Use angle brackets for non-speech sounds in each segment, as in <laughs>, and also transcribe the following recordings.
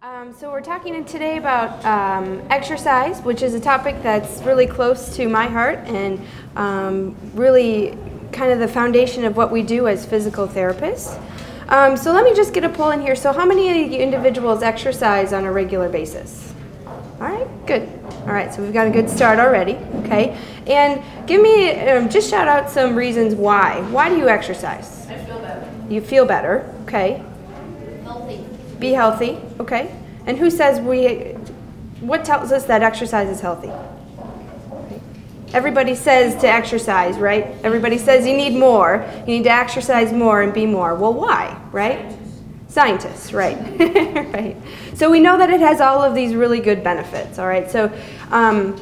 Um, so we're talking today about um, exercise, which is a topic that's really close to my heart and um, really kind of the foundation of what we do as physical therapists. Um, so let me just get a poll in here. So how many of you individuals exercise on a regular basis? All right, good. All right, so we've got a good start already. Okay, and give me um, just shout out some reasons why. Why do you exercise? I feel better. You feel better. Okay. Healthy. Be healthy, okay? And who says we, what tells us that exercise is healthy? Everybody says to exercise, right? Everybody says you need more, you need to exercise more and be more. Well, why, right? Scientists, right? <laughs> right. So we know that it has all of these really good benefits, all right? So um,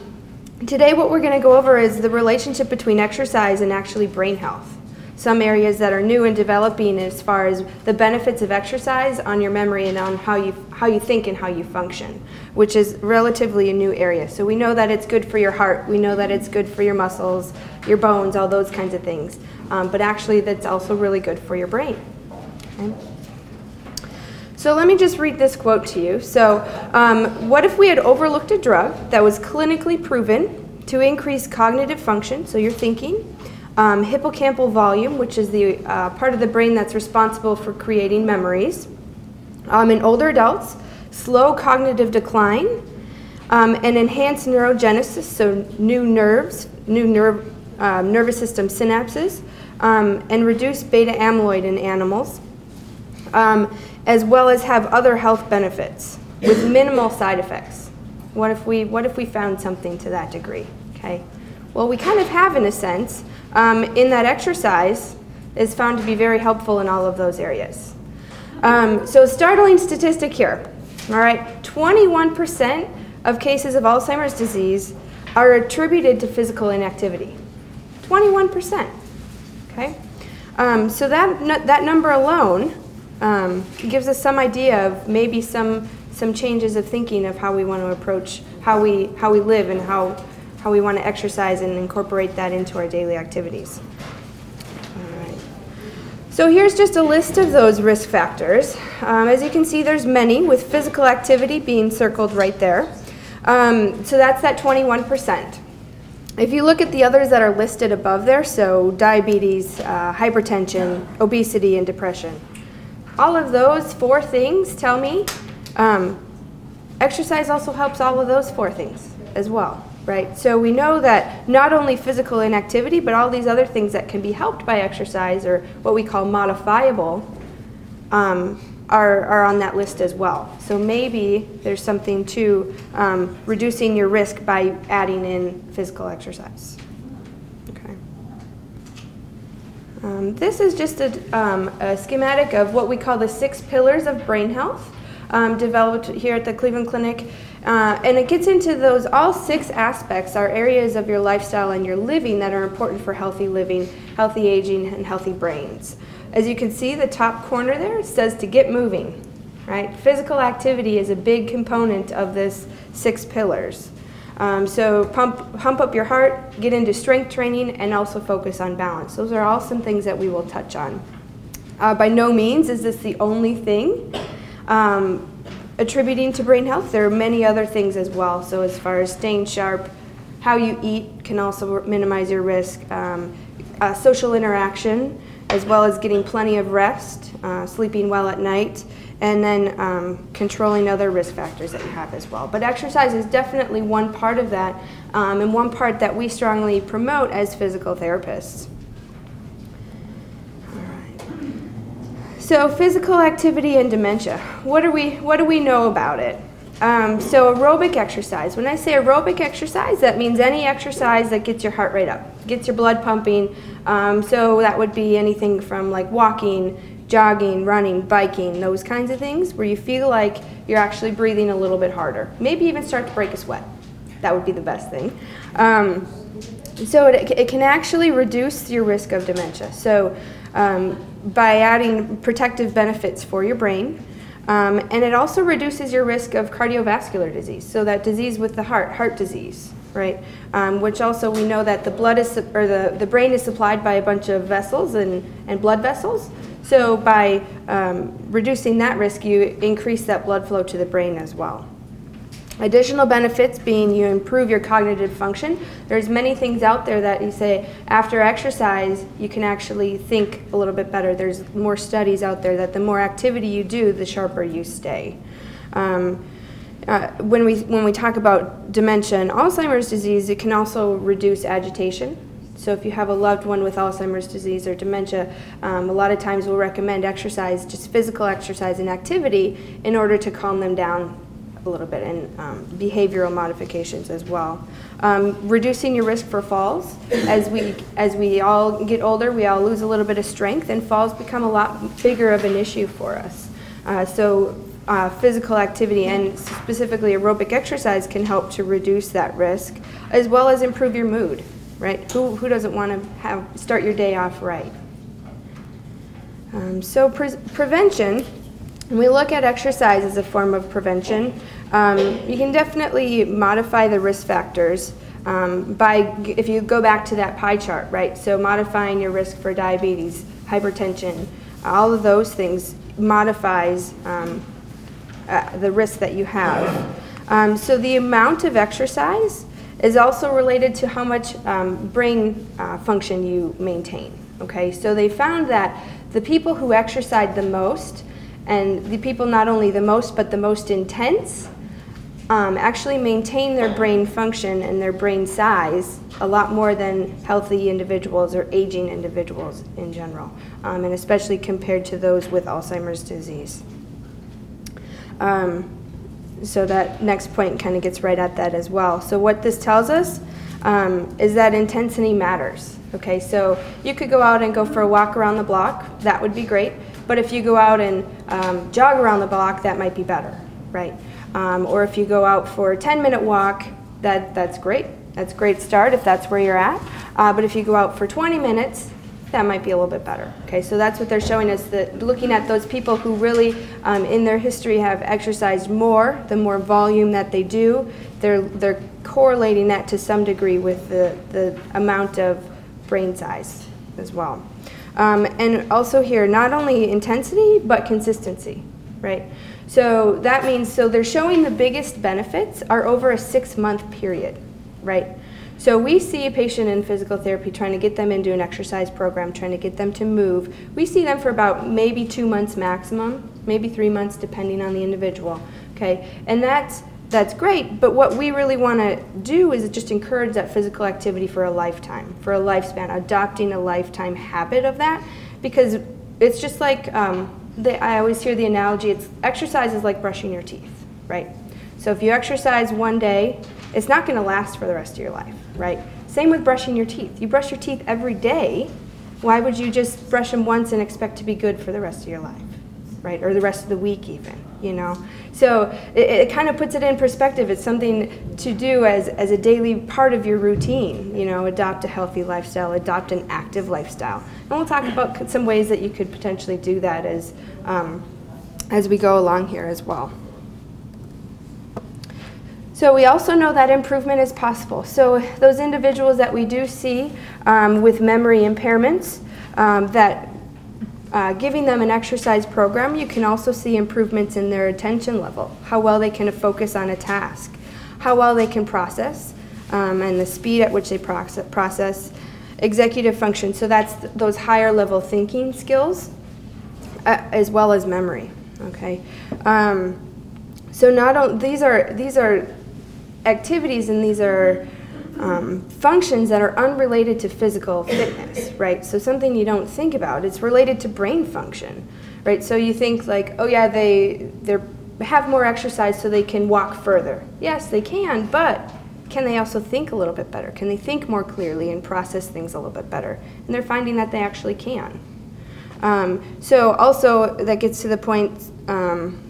today what we're going to go over is the relationship between exercise and actually brain health some areas that are new and developing as far as the benefits of exercise on your memory and on how you how you think and how you function, which is relatively a new area. So we know that it's good for your heart, we know that it's good for your muscles, your bones, all those kinds of things. Um, but actually, that's also really good for your brain. Okay? So let me just read this quote to you. So, um, what if we had overlooked a drug that was clinically proven to increase cognitive function, so your thinking, um, hippocampal volume, which is the uh, part of the brain that's responsible for creating memories. Um, in older adults, slow cognitive decline, um, and enhanced neurogenesis, so new nerves, new nerve, uh, nervous system synapses, um, and reduced beta amyloid in animals, um, as well as have other health benefits with minimal side effects. What if we, what if we found something to that degree? Okay. Well, we kind of have in a sense um, in that exercise is found to be very helpful in all of those areas. Um, so startling statistic here, all right, 21% of cases of Alzheimer's disease are attributed to physical inactivity. 21%, okay? Um, so that, that number alone um, gives us some idea of maybe some, some changes of thinking of how we want to approach how we, how we live and how, how we want to exercise and incorporate that into our daily activities. So here's just a list of those risk factors. Um, as you can see, there's many, with physical activity being circled right there. Um, so that's that 21%. If you look at the others that are listed above there, so diabetes, uh, hypertension, obesity, and depression, all of those four things tell me um, exercise also helps all of those four things as well right? So we know that not only physical inactivity, but all these other things that can be helped by exercise or what we call modifiable um, are, are on that list as well. So maybe there's something to um, reducing your risk by adding in physical exercise. Okay. Um, this is just a, um, a schematic of what we call the six pillars of brain health. Um, developed here at the Cleveland Clinic. Uh, and it gets into those, all six aspects are areas of your lifestyle and your living that are important for healthy living, healthy aging, and healthy brains. As you can see, the top corner there says to get moving, right? Physical activity is a big component of this six pillars. Um, so pump, pump up your heart, get into strength training, and also focus on balance. Those are all some things that we will touch on. Uh, by no means is this the only thing. Um, attributing to brain health. There are many other things as well. So as far as staying sharp, how you eat can also minimize your risk. Um, uh, social interaction, as well as getting plenty of rest, uh, sleeping well at night, and then um, controlling other risk factors that you have as well. But exercise is definitely one part of that, um, and one part that we strongly promote as physical therapists. So physical activity and dementia. What do we what do we know about it? Um, so aerobic exercise. When I say aerobic exercise, that means any exercise that gets your heart rate up, gets your blood pumping. Um, so that would be anything from like walking, jogging, running, biking, those kinds of things, where you feel like you're actually breathing a little bit harder. Maybe even start to break a sweat. That would be the best thing. Um, so it, it can actually reduce your risk of dementia. So um, by adding protective benefits for your brain. Um, and it also reduces your risk of cardiovascular disease, so that disease with the heart, heart disease, right? Um, which also we know that the blood is, or the, the brain is supplied by a bunch of vessels and, and blood vessels. So by um, reducing that risk, you increase that blood flow to the brain as well. Additional benefits being you improve your cognitive function. There's many things out there that you say after exercise you can actually think a little bit better. There's more studies out there that the more activity you do, the sharper you stay. Um, uh, when we when we talk about dementia and Alzheimer's disease, it can also reduce agitation. So if you have a loved one with Alzheimer's disease or dementia, um, a lot of times we'll recommend exercise, just physical exercise and activity, in order to calm them down a little bit and um, behavioral modifications as well. Um, reducing your risk for falls. As we, as we all get older, we all lose a little bit of strength and falls become a lot bigger of an issue for us. Uh, so uh, physical activity and specifically aerobic exercise can help to reduce that risk as well as improve your mood, right? Who, who doesn't want to have, start your day off right? Um, so pre prevention, we look at exercise as a form of prevention, um, you can definitely modify the risk factors um, by, if you go back to that pie chart, right? So modifying your risk for diabetes, hypertension, all of those things modifies um, uh, the risk that you have. Um, so the amount of exercise is also related to how much um, brain uh, function you maintain. Okay, so they found that the people who exercise the most, and the people not only the most but the most intense, um, actually maintain their brain function and their brain size a lot more than healthy individuals or aging individuals in general, um, and especially compared to those with Alzheimer's disease. Um, so that next point kind of gets right at that as well. So what this tells us um, is that intensity matters. Okay, so you could go out and go for a walk around the block, that would be great. But if you go out and um, jog around the block, that might be better, right? Um, or if you go out for a 10 minute walk, that, that's great. That's a great start if that's where you're at. Uh, but if you go out for 20 minutes, that might be a little bit better. Okay, so that's what they're showing us, that looking at those people who really um, in their history have exercised more, the more volume that they do, they're, they're correlating that to some degree with the, the amount of brain size as well. Um, and also here, not only intensity, but consistency, right? So that means, so they're showing the biggest benefits are over a six month period, right? So we see a patient in physical therapy trying to get them into an exercise program, trying to get them to move. We see them for about maybe two months maximum, maybe three months depending on the individual, okay? And that's, that's great, but what we really want to do is just encourage that physical activity for a lifetime, for a lifespan, adopting a lifetime habit of that, because it's just like, um, the, I always hear the analogy, it's exercise is like brushing your teeth, right? So if you exercise one day, it's not going to last for the rest of your life, right? Same with brushing your teeth. You brush your teeth every day. Why would you just brush them once and expect to be good for the rest of your life, right? Or the rest of the week, even, you know? So it, it kind of puts it in perspective. It's something to do as, as a daily part of your routine, you know, adopt a healthy lifestyle, adopt an active lifestyle. And we'll talk about some ways that you could potentially do that as, um, as we go along here as well. So we also know that improvement is possible. So those individuals that we do see um, with memory impairments, um, that uh, giving them an exercise program, you can also see improvements in their attention level, how well they can focus on a task, how well they can process, um, and the speed at which they process, executive function. So that's th those higher level thinking skills, uh, as well as memory. Okay. Um, so not these are these are activities and these are um, functions that are unrelated to physical fitness, right? So something you don't think about. It's related to brain function, right? So you think like, oh yeah, they they have more exercise so they can walk further. Yes, they can, but can they also think a little bit better? Can they think more clearly and process things a little bit better? And they're finding that they actually can. Um, so also that gets to the point um,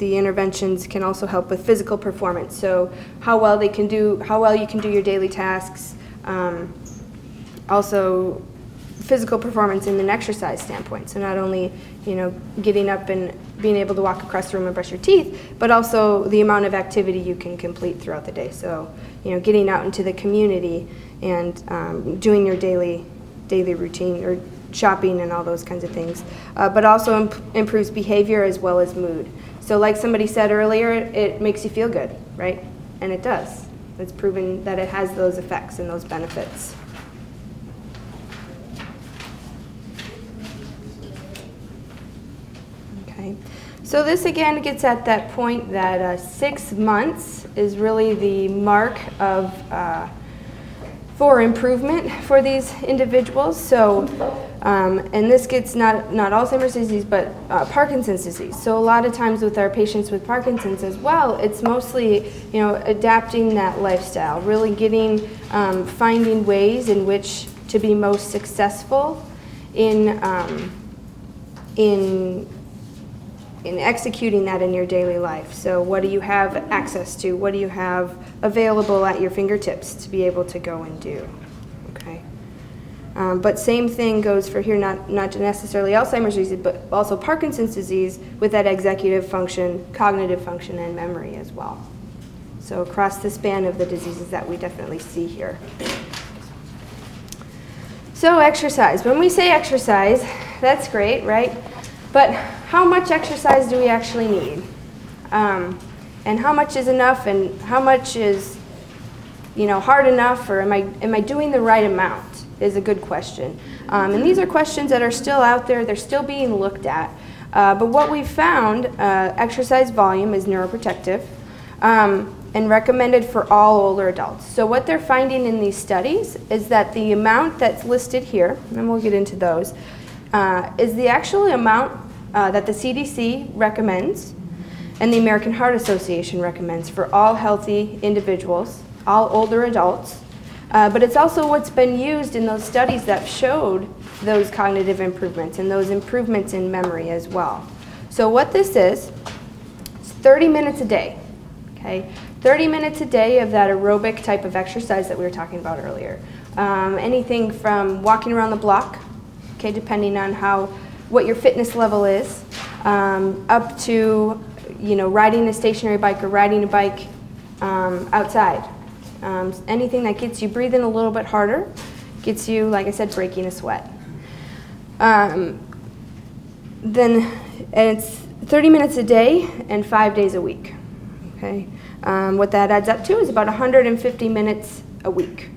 the interventions can also help with physical performance. So how well they can do, how well you can do your daily tasks. Um, also physical performance in an exercise standpoint. So not only, you know, getting up and being able to walk across the room and brush your teeth, but also the amount of activity you can complete throughout the day. So, you know, getting out into the community and um, doing your daily daily routine or shopping and all those kinds of things. Uh, but also imp- improves behavior as well as mood. So, like somebody said earlier, it makes you feel good, right? And it does. It's proven that it has those effects and those benefits. Okay. So this again gets at that point that uh, six months is really the mark of uh, for improvement for these individuals. So, um, and this gets not, not Alzheimer's disease, but uh, Parkinson's disease. So a lot of times with our patients with Parkinson's as well, it's mostly, you know, adapting that lifestyle, really getting, um, finding ways in which to be most successful in, um, in in executing that in your daily life. So, what do you have access to? What do you have available at your fingertips to be able to go and do? Okay. Um, but same thing goes for here, not, not necessarily Alzheimer's disease, but also Parkinson's disease with that executive function, cognitive function, and memory as well. So, across the span of the diseases that we definitely see here. So, exercise. When we say exercise, that's great, right? But how much exercise do we actually need? Um, and how much is enough and how much is you know, hard enough or am I, am I doing the right amount is a good question. Um, and these are questions that are still out there, they're still being looked at. Uh, but what we've found, uh, exercise volume is neuroprotective um, and recommended for all older adults. So what they're finding in these studies is that the amount that's listed here, and we'll get into those, uh, is the actual amount uh, that the CDC recommends and the American Heart Association recommends for all healthy individuals, all older adults. Uh, but it's also what's been used in those studies that showed those cognitive improvements and those improvements in memory as well. So what this is, it's 30 minutes a day, okay? 30 minutes a day of that aerobic type of exercise that we were talking about earlier. Um, anything from walking around the block, okay, depending on how what your fitness level is, um, up to you know riding a stationary bike or riding a bike um, outside. Um, anything that gets you breathing a little bit harder, gets you, like I said, breaking a sweat. Um, then it's 30 minutes a day and five days a week. Okay, um, what that adds up to is about 150 minutes a week.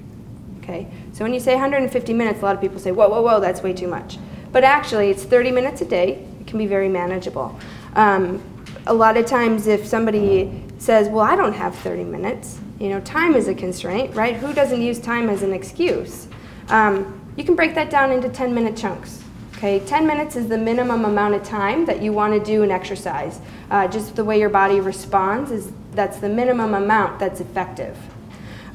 Okay, so when you say 150 minutes, a lot of people say, whoa, whoa, whoa, that's way too much. But actually, it's 30 minutes a day. It can be very manageable. Um, a lot of times, if somebody says, well, I don't have 30 minutes, you know, time is a constraint, right? Who doesn't use time as an excuse? Um, you can break that down into 10 minute chunks. Okay, 10 minutes is the minimum amount of time that you want to do an exercise. Uh, just the way your body responds is that's the minimum amount that's effective.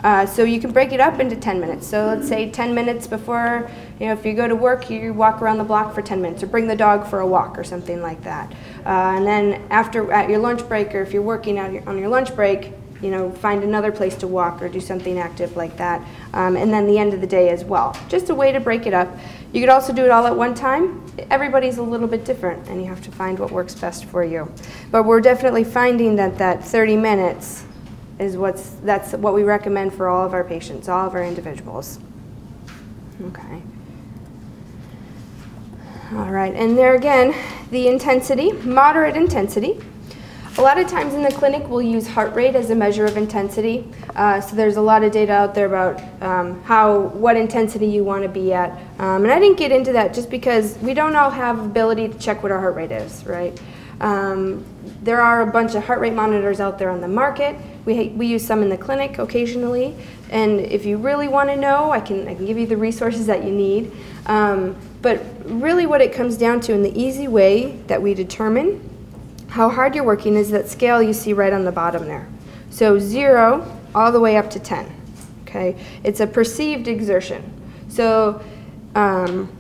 Uh, so you can break it up into 10 minutes. So let's say 10 minutes before, you know, if you go to work, you walk around the block for 10 minutes or bring the dog for a walk or something like that. Uh, and then after, at your lunch break or if you're working your, on your lunch break, you know, find another place to walk or do something active like that. Um, and then the end of the day as well. Just a way to break it up. You could also do it all at one time. Everybody's a little bit different and you have to find what works best for you. But we're definitely finding that that 30 minutes is what's that's what we recommend for all of our patients, all of our individuals. Okay. All right, and there again, the intensity, moderate intensity. A lot of times in the clinic, we'll use heart rate as a measure of intensity. Uh, so there's a lot of data out there about um, how what intensity you want to be at. Um, and I didn't get into that just because we don't all have ability to check what our heart rate is, right? Um, there are a bunch of heart rate monitors out there on the market. We, we use some in the clinic occasionally. And if you really want to know, I can, I can give you the resources that you need. Um, but really, what it comes down to in the easy way that we determine how hard you're working is that scale you see right on the bottom there. So, zero all the way up to 10. Okay? It's a perceived exertion. So, um,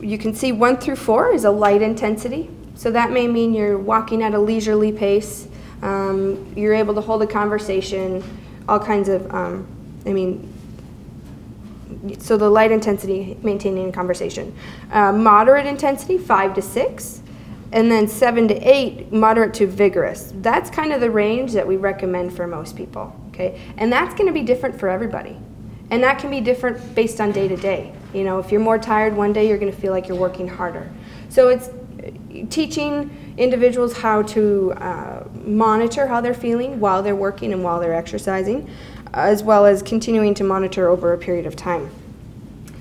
you can see one through four is a light intensity. So that may mean you're walking at a leisurely pace, um, you're able to hold a conversation, all kinds of, um, I mean, so the light intensity, maintaining conversation. Uh, moderate intensity, five to six. And then seven to eight, moderate to vigorous. That's kind of the range that we recommend for most people. Okay, and that's going to be different for everybody, and that can be different based on day to day. You know, if you're more tired one day, you're going to feel like you're working harder. So it's teaching individuals how to uh, monitor how they're feeling while they're working and while they're exercising, as well as continuing to monitor over a period of time.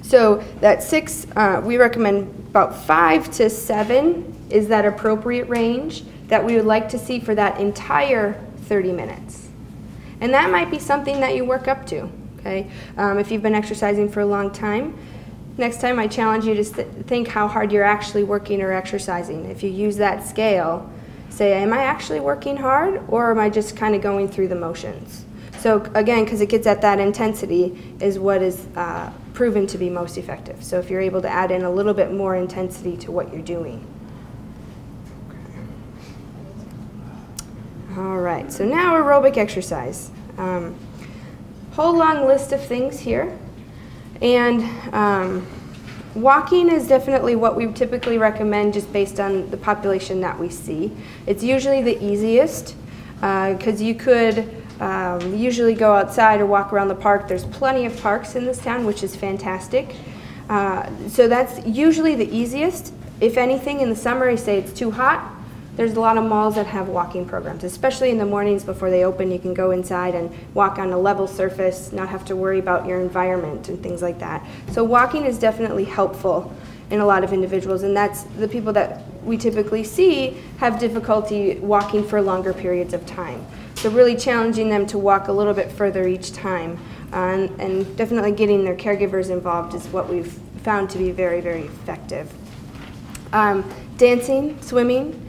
So that six, uh, we recommend about five to seven is that appropriate range that we would like to see for that entire 30 minutes. And that might be something that you work up to, okay? Um, if you've been exercising for a long time, next time I challenge you to think how hard you're actually working or exercising. If you use that scale, say, am I actually working hard or am I just kind of going through the motions? So again, because it gets at that intensity is what is uh, proven to be most effective. So if you're able to add in a little bit more intensity to what you're doing. All right, so now aerobic exercise. Um, whole long list of things here. And um, walking is definitely what we typically recommend just based on the population that we see. It's usually the easiest because uh, you could um, usually go outside or walk around the park. There's plenty of parks in this town, which is fantastic. Uh, so that's usually the easiest. If anything, in the summer, you say it's too hot, there's a lot of malls that have walking programs, especially in the mornings before they open. You can go inside and walk on a level surface, not have to worry about your environment and things like that. So walking is definitely helpful in a lot of individuals, and that's the people that we typically see have difficulty walking for longer periods of time. So really challenging them to walk a little bit further each time, uh, and, and definitely getting their caregivers involved is what we've found to be very, very effective. Um, dancing, swimming,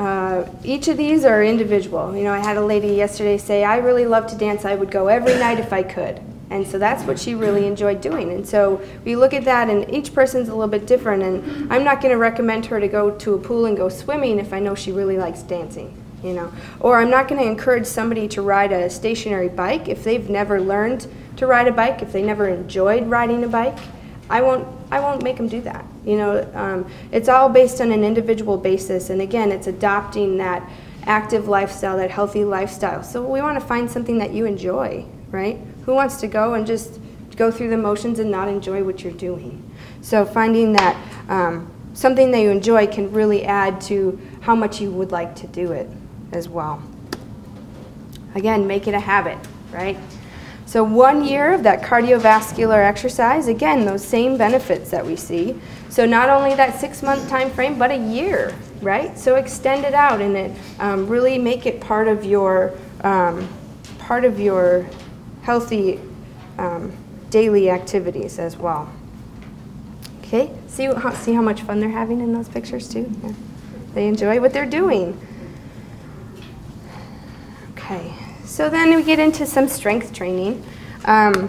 uh, each of these are individual. You know, I had a lady yesterday say, I really love to dance. I would go every night if I could. And so that's what she really enjoyed doing. And so we look at that, and each person's a little bit different. And I'm not going to recommend her to go to a pool and go swimming if I know she really likes dancing. You know, or I'm not going to encourage somebody to ride a stationary bike if they've never learned to ride a bike, if they never enjoyed riding a bike. I won't I won't make them do that. You know, um, it's all based on an individual basis, and again, it's adopting that active lifestyle, that healthy lifestyle. So we want to find something that you enjoy, right? Who wants to go and just go through the motions and not enjoy what you're doing? So finding that um, something that you enjoy can really add to how much you would like to do it as well. Again, make it a habit, right? So one year of that cardiovascular exercise, again, those same benefits that we see. So not only that six-month time frame, but a year, right? So extend it out and it, um, really make it part of your um, part of your healthy um, daily activities as well. Okay, see how, see how much fun they're having in those pictures too. Yeah. They enjoy what they're doing. Okay. So then we get into some strength training. Um,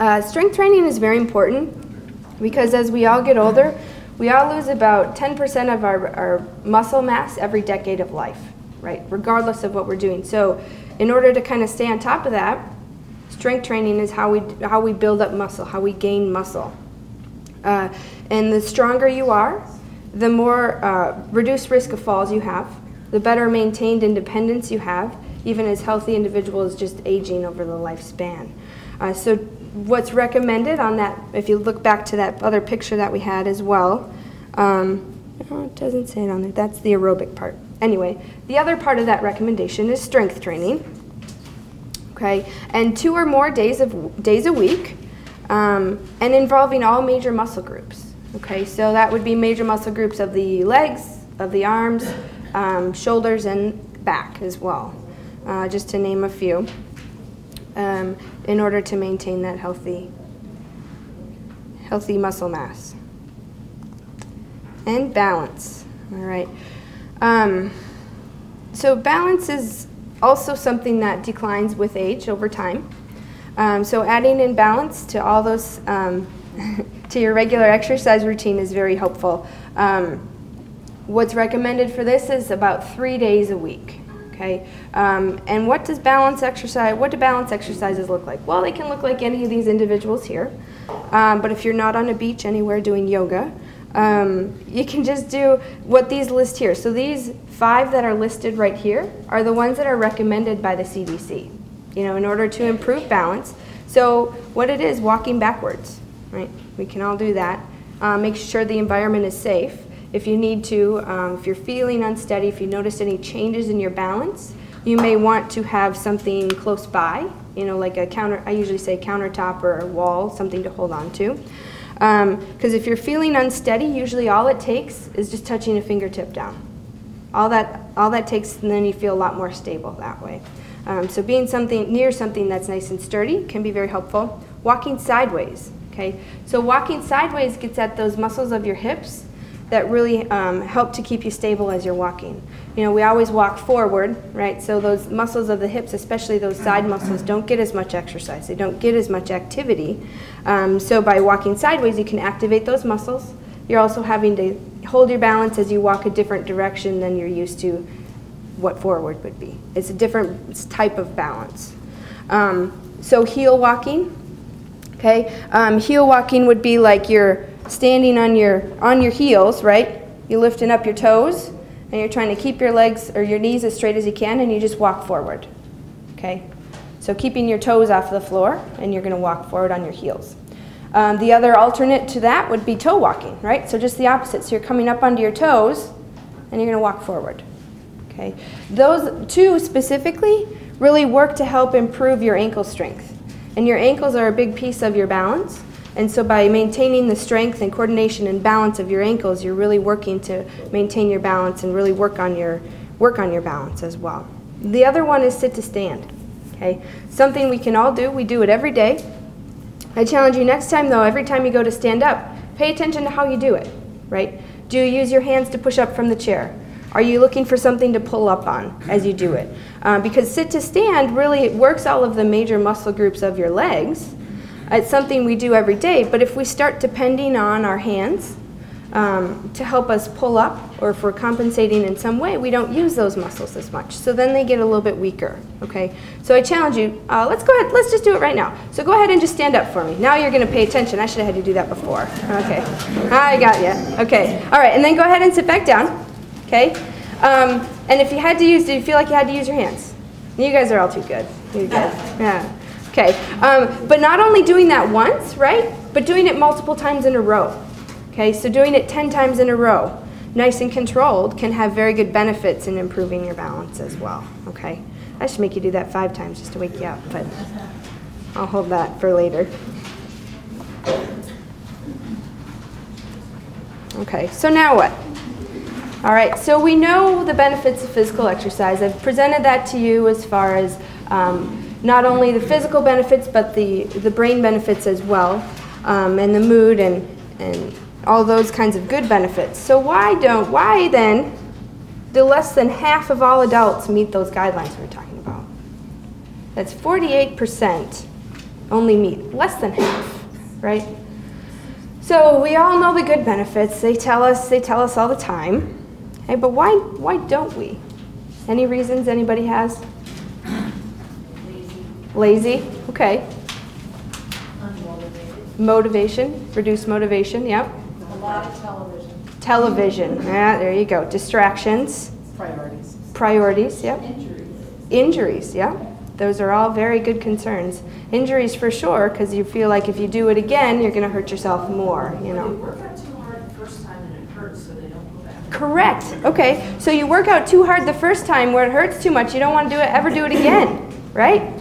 uh, strength training is very important because as we all get older, we all lose about 10% of our, our muscle mass every decade of life, right? Regardless of what we're doing. So in order to kind of stay on top of that, strength training is how we, how we build up muscle, how we gain muscle. Uh, and the stronger you are, the more uh, reduced risk of falls you have, the better maintained independence you have, even as healthy individuals just aging over the lifespan. Uh, so what's recommended on that, if you look back to that other picture that we had as well, um, oh, it doesn't say it on there, that's the aerobic part. Anyway, the other part of that recommendation is strength training. Okay, and two or more days of days a week, um, and involving all major muscle groups. Okay, so that would be major muscle groups of the legs, of the arms, um, shoulders and back as well, uh, just to name a few, um, in order to maintain that healthy, healthy muscle mass. And balance, all right. Um, so balance is also something that declines with age over time. Um, so adding in balance to all those, um, <laughs> to your regular exercise routine is very helpful. Um, What's recommended for this is about three days a week. Okay, um, and what does balance exercise? What do balance exercises look like? Well, they can look like any of these individuals here. Um, but if you're not on a beach anywhere doing yoga, um, you can just do what these list here. So these five that are listed right here are the ones that are recommended by the CDC. You know, in order to improve balance. So what it is, walking backwards, right? We can all do that. Uh, make sure the environment is safe. If you need to, um, if you're feeling unsteady, if you notice any changes in your balance, you may want to have something close by, you know, like a counter, I usually say countertop or a wall, something to hold on to. Because um, if you're feeling unsteady, usually all it takes is just touching a fingertip down. All that, all that takes, and then you feel a lot more stable that way. Um, so being something near something that's nice and sturdy can be very helpful. Walking sideways, okay? So walking sideways gets at those muscles of your hips that really um, help to keep you stable as you're walking. You know, we always walk forward, right? So those muscles of the hips, especially those side muscles, don't get as much exercise. They don't get as much activity. Um, so by walking sideways, you can activate those muscles. You're also having to hold your balance as you walk a different direction than you're used to what forward would be. It's a different type of balance. Um, so heel walking, okay? Um, heel walking would be like you're standing on your, on your heels, right? You're lifting up your toes, and you're trying to keep your legs or your knees as straight as you can, and you just walk forward, okay? So keeping your toes off the floor, and you're gonna walk forward on your heels. Um, the other alternate to that would be toe walking, right? So just the opposite. So you're coming up onto your toes, and you're gonna walk forward. Okay, those two specifically really work to help improve your ankle strength. And your ankles are a big piece of your balance. And so by maintaining the strength and coordination and balance of your ankles, you're really working to maintain your balance and really work on your work on your balance as well. The other one is sit to stand. Okay? Something we can all do. We do it every day. I challenge you next time though, every time you go to stand up, pay attention to how you do it, right? Do you use your hands to push up from the chair? Are you looking for something to pull up on as you do it? Um, because sit to stand really works all of the major muscle groups of your legs. It's something we do every day, but if we start depending on our hands um, to help us pull up, or if we're compensating in some way, we don't use those muscles as much. So then they get a little bit weaker, okay? So I challenge you, uh, let's go ahead, let's just do it right now. So go ahead and just stand up for me. Now you're gonna pay attention. I should have had you do that before. Okay, I got you. Okay, all right, and then go ahead and sit back down okay? Um, and if you had to use, do you feel like you had to use your hands? You guys are all too good. You're good. <laughs> Yeah. Okay. Um, but not only doing that once, right? But doing it multiple times in a row. Okay. So doing it 10 times in a row, nice and controlled, can have very good benefits in improving your balance as well. Okay. I should make you do that five times just to wake you up, but I'll hold that for later. Okay. So now what? All right, so we know the benefits of physical exercise. I've presented that to you as far as um, not only the physical benefits, but the, the brain benefits as well, um, and the mood and, and all those kinds of good benefits. So why don't, why then do less than half of all adults meet those guidelines we're talking about? That's 48% only meet, less than half, right? So we all know the good benefits. They tell us, they tell us all the time. Hey, but why, why don't we? Any reasons anybody has? Lazy. Okay. Unmotivated. Motivation, reduced motivation, yep. A lot of television. Television, yeah, there you go. Distractions, Priorities. priorities, yep. Injuries. Injuries, yeah. Those are all very good concerns. Injuries for sure, because you feel like if you do it again, you're going to hurt yourself more, you know. work out too hard the first time and it hurts, so they don't go back. Correct. Okay. So you work out too hard the first time where it hurts too much. You don't want to do it ever do it again, right?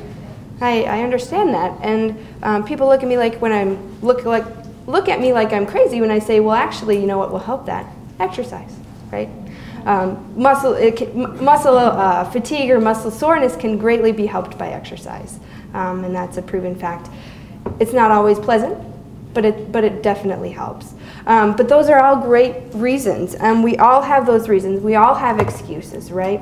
I, I understand that. And um, people look at me like when I'm look like look at me like I'm crazy when I say, well, actually, you know what will help that? Exercise, right? Um, muscle can, muscle uh, fatigue or muscle soreness can greatly be helped by exercise, um, and that's a proven fact. It's not always pleasant, but it, but it definitely helps. Um, but those are all great reasons, and we all have those reasons. We all have excuses, right?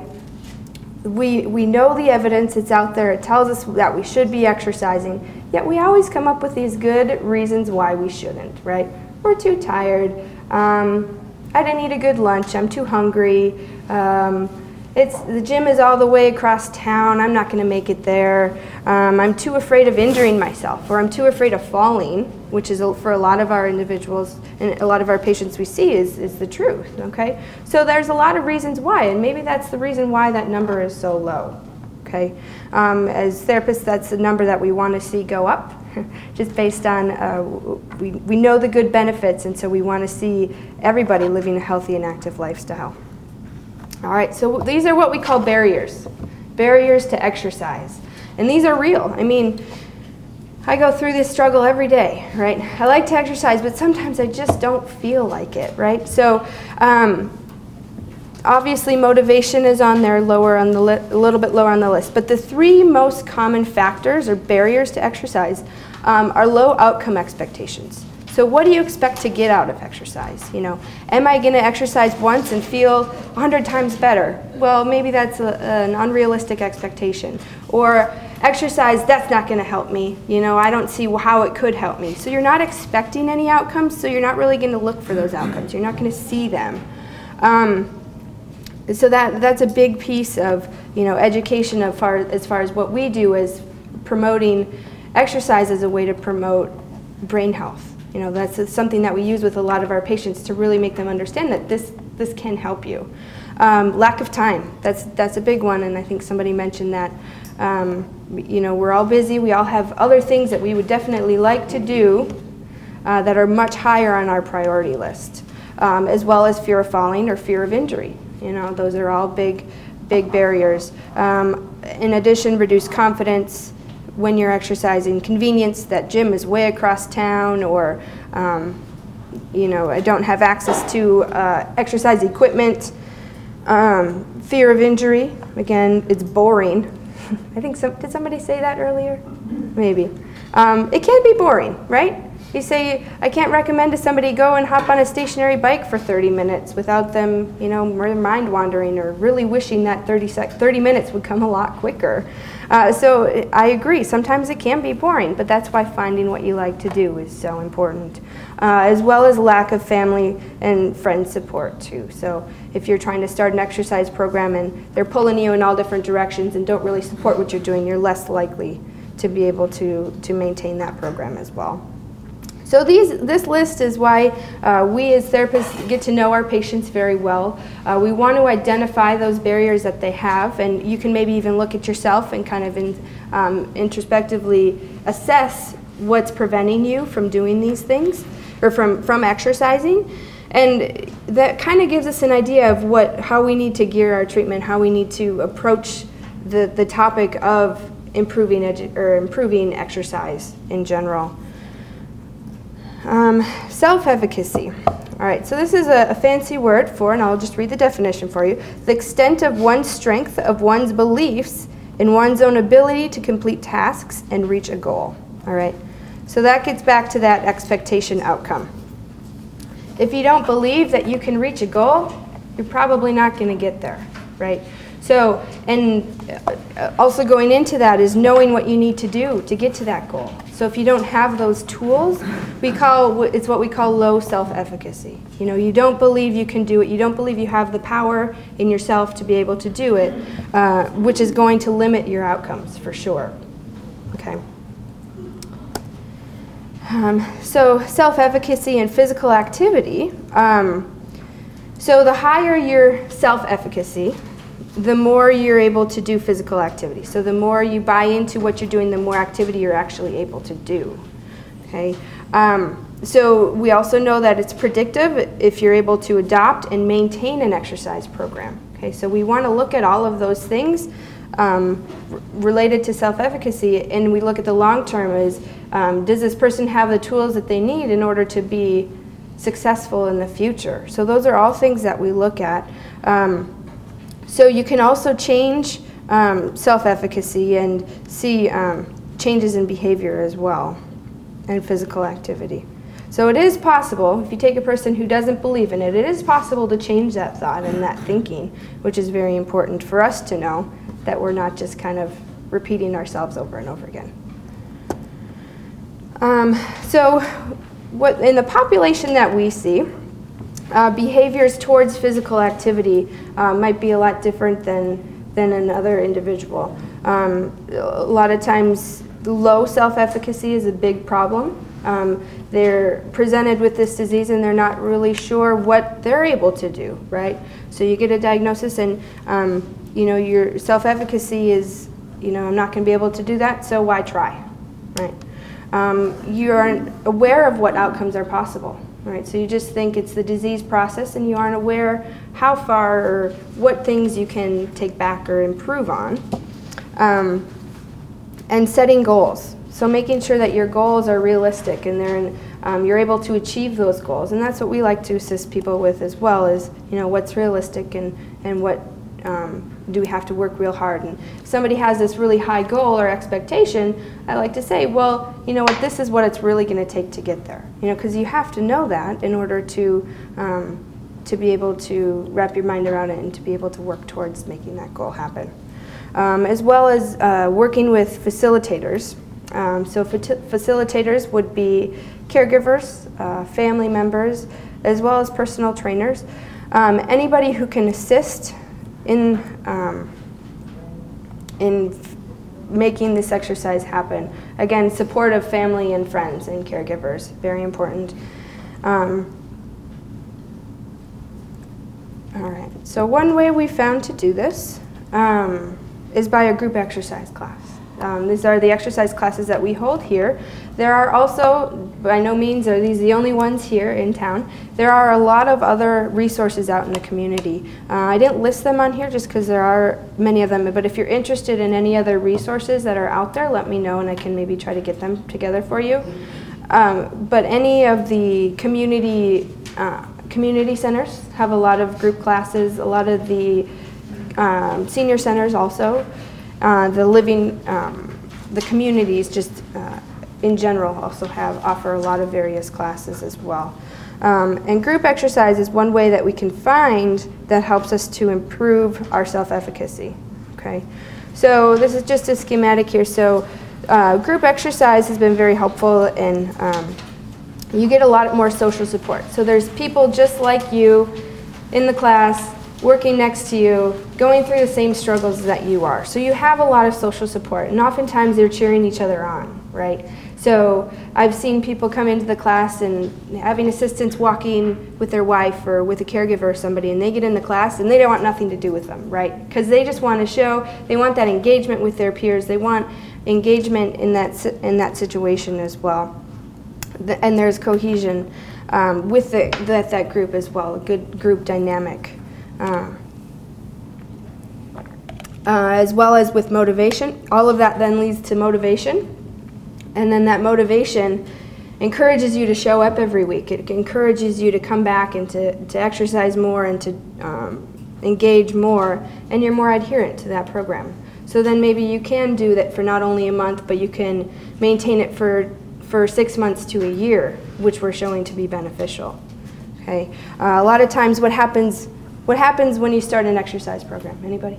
We, we know the evidence, it's out there, it tells us that we should be exercising, yet we always come up with these good reasons why we shouldn't, right? We're too tired, um, I didn't eat a good lunch, I'm too hungry, um, it's the gym is all the way across town. I'm not going to make it there. Um, I'm too afraid of injuring myself, or I'm too afraid of falling, which is for a lot of our individuals and a lot of our patients we see is, is the truth. Okay, so there's a lot of reasons why, and maybe that's the reason why that number is so low. Okay, um, as therapists, that's the number that we want to see go up, <laughs> just based on uh, we, we know the good benefits, and so we want to see everybody living a healthy and active lifestyle. All right, so these are what we call barriers barriers to exercise. And these are real. I mean, I go through this struggle every day, right? I like to exercise, but sometimes I just don't feel like it, right? So, um, obviously, motivation is on there, lower on the a little bit lower on the list. But the three most common factors or barriers to exercise um, are low outcome expectations. So, what do you expect to get out of exercise? You know, am I going to exercise once and feel 100 times better? Well, maybe that's a, an unrealistic expectation. Or exercise, that's not going to help me. You know, I don't see how it could help me. So, you're not expecting any outcomes, so you're not really going to look for those outcomes. You're not going to see them. Um, so that that's a big piece of you know education of far, as far as what we do is promoting exercise as a way to promote brain health. You know, that's something that we use with a lot of our patients to really make them understand that this, this can help you. Um, lack of time, that's, that's a big one, and I think somebody mentioned that. Um, you know, we're all busy, we all have other things that we would definitely like to do uh, that are much higher on our priority list, um, as well as fear of falling or fear of injury. You know, those are all big, big barriers. Um, in addition, reduced confidence, when you're exercising, convenience, that gym is way across town, or, um, you know, I don't have access to uh, exercise equipment. Um, fear of injury, again, it's boring. <laughs> I think some, did somebody say that earlier? Maybe. Um, it can be boring, right? You say, I can't recommend to somebody go and hop on a stationary bike for 30 minutes without them, you know, mind wandering or really wishing that 30, sec- 30 minutes would come a lot quicker. Uh, so I agree, sometimes it can be boring, but that's why finding what you like to do is so important. Uh, as well as lack of family and friend support too. So if you're trying to start an exercise program and they're pulling you in all different directions and don't really support what you're doing, you're less likely to be able to, to maintain that program as well. So these, this list is why uh, we as therapists get to know our patients very well. Uh, we want to identify those barriers that they have, and you can maybe even look at yourself and kind of in, um, introspectively assess what's preventing you from doing these things or from, from exercising. And that kind of gives us an idea of what, how we need to gear our treatment, how we need to approach the, the topic of improving, or improving exercise in general. Um, self-efficacy. All right, so this is a, a, fancy word for, and I'll just read the definition for you, the extent of one's strength of one's beliefs in one's own ability to complete tasks and reach a goal. All right, so that gets back to that expectation outcome. If you don't believe that you can reach a goal, you're probably not going to get there, right? So, and uh, also going into that is knowing what you need to do to get to that goal. So if you don't have those tools, we call it's what we call low self-efficacy. You know, you don't believe you can do it. You don't believe you have the power in yourself to be able to do it, uh, which is going to limit your outcomes for sure. Okay. Um, so self-efficacy and physical activity. Um, so the higher your self-efficacy, the more you're able to do physical activity. So the more you buy into what you're doing, the more activity you're actually able to do. Okay. Um, so we also know that it's predictive if you're able to adopt and maintain an exercise program. Okay. So we want to look at all of those things um, related to self-efficacy, and we look at the long term is um, does this person have the tools that they need in order to be successful in the future? So those are all things that we look at. Um, so you can also change um, self-efficacy and see um, changes in behavior as well and physical activity. So it is possible, if you take a person who doesn't believe in it, it is possible to change that thought and that thinking, which is very important for us to know that we're not just kind of repeating ourselves over and over again. Um, so what in the population that we see, uh, behaviors towards physical activity uh, might be a lot different than, than another individual. Um, a lot of times, low self efficacy is a big problem. Um, they're presented with this disease and they're not really sure what they're able to do, right? So you get a diagnosis and um, you know your self-efficacy is, you know, I'm not going to be able to do that, so why try, right? Um, you aren't aware of what outcomes are possible, right? So you just think it's the disease process and you aren't aware how far or what things you can take back or improve on. Um, and setting goals. So making sure that your goals are realistic and they're in, um, you're able to achieve those goals. And that's what we like to assist people with as well is, you know, what's realistic and, and what um, do we have to work real hard. And if somebody has this really high goal or expectation, I like to say, well, you know what, this is what it's really going to take to get there. You know, because you have to know that in order to, um, to be able to wrap your mind around it and to be able to work towards making that goal happen. Um, as well as uh, working with facilitators. Um, so facilitators would be caregivers, uh, family members, as well as personal trainers. Um, anybody who can assist in, um, in making this exercise happen. Again, support of family and friends and caregivers, very important. Um, all right, so one way we found to do this um, is by a group exercise class. Um, these are the exercise classes that we hold here. There are also, by no means are these the only ones here in town, there are a lot of other resources out in the community. Uh, I didn't list them on here just because there are many of them, but if you're interested in any other resources that are out there, let me know and I can maybe try to get them together for you. Um, but any of the community, uh, community centers have a lot of group classes, a lot of the um, senior centers also. Uh, the living, um, the communities just uh, in general also have offer a lot of various classes as well. Um, and group exercise is one way that we can find that helps us to improve our self-efficacy. Okay, so this is just a schematic here. So uh, group exercise has been very helpful in um, you get a lot more social support. So there's people just like you in the class working next to you, going through the same struggles that you are. So you have a lot of social support, and oftentimes they're cheering each other on, right? So I've seen people come into the class and having assistants walking with their wife or with a caregiver or somebody, and they get in the class and they don't want nothing to do with them, right? Because they just want to show, they want that engagement with their peers, they want engagement in that, in that situation as well. And there's cohesion um, with the, that, that group as well, a good group dynamic. Uh, uh, as well as with motivation. All of that then leads to motivation. And then that motivation encourages you to show up every week. It encourages you to come back and to, to exercise more and to um, engage more, and you're more adherent to that program. So then maybe you can do that for not only a month, but you can maintain it for, for six months to a year, which we're showing to be beneficial. Okay. Uh, a lot of times what happens what happens when you start an exercise program? Anybody?